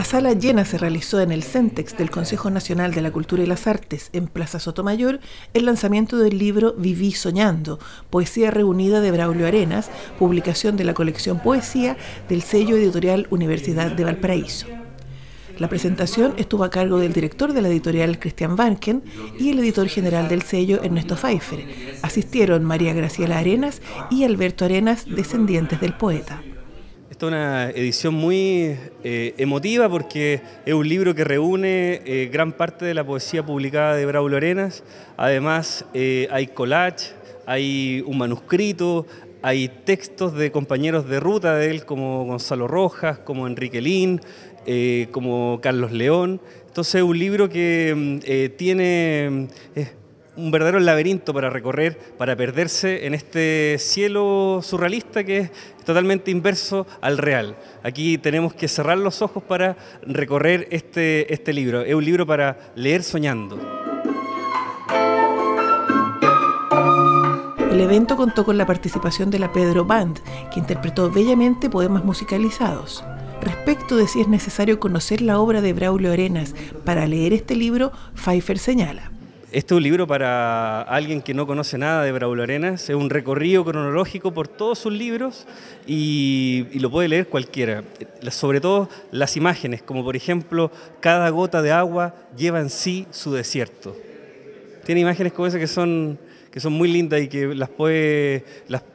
A sala llena se realizó en el CENTEX del Consejo Nacional de la Cultura y las Artes en Plaza Sotomayor el lanzamiento del libro Viví Soñando, Poesía Reunida de Braulio Arenas, publicación de la colección Poesía del sello editorial Universidad de Valparaíso. La presentación estuvo a cargo del director de la editorial Christian Banken y el editor general del sello Ernesto Pfeiffer. Asistieron María Graciela Arenas y Alberto Arenas, descendientes del poeta. Esta es una edición muy eh, emotiva porque es un libro que reúne eh, gran parte de la poesía publicada de Braulio Arenas. Además, eh, hay collage, hay un manuscrito, hay textos de compañeros de ruta de él, como Gonzalo Rojas, como Enrique Lin, como Carlos León. Entonces, es un libro que mm, tiene un verdadero laberinto para recorrer, para perderse en este cielo surrealista que es totalmente inverso al real. Aquí tenemos que cerrar los ojos para recorrer este, este libro. Es un libro para leer soñando. El evento contó con la participación de la Pedro Band, que interpretó bellamente poemas musicalizados. Respecto de si es necesario conocer la obra de Braulio Arenas para leer este libro, Pfeiffer señala. Este es un libro para alguien que no conoce nada de Braulio Arenas, es un recorrido cronológico por todos sus libros y, lo puede leer cualquiera. Sobre todo las imágenes, como por ejemplo, cada gota de agua lleva en sí su desierto. Tiene imágenes como esas que son que son muy lindas y que las puede,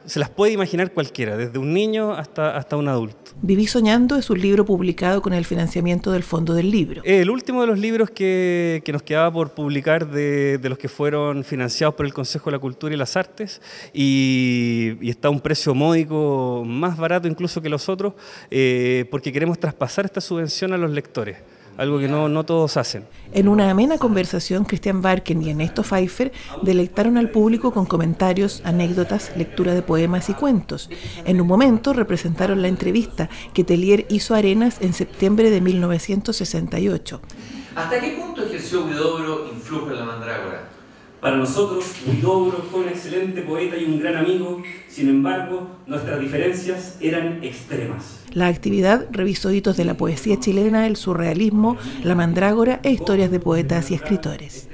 se las puede imaginar cualquiera, desde un niño hasta, hasta un adulto. Viví Soñando es un libro publicado con el financiamiento del Fondo del Libro. El último de los libros que, nos quedaba por publicar de, los que fueron financiados por el Consejo de la Cultura y las Artes y, está a un precio módico más barato incluso que los otros eh, porque queremos traspasar esta subvención a los lectores algo que no, todos hacen. En una amena conversación, Christian Barken y Ernesto Pfeiffer deleitaron al público con comentarios, anécdotas, lectura de poemas y cuentos. En un momento representaron la entrevista que Tellier hizo a Arenas en septiembre de 1968. ¿Hasta qué punto ejerció Huidobro influjo en la mandrágora? Para nosotros, Huidobro fue un excelente poeta y un gran amigo, sin embargo, nuestras diferencias eran extremas. La actividad revisó hitos de la poesía chilena, el surrealismo, la mandrágora e historias de poetas y escritores.